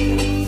you.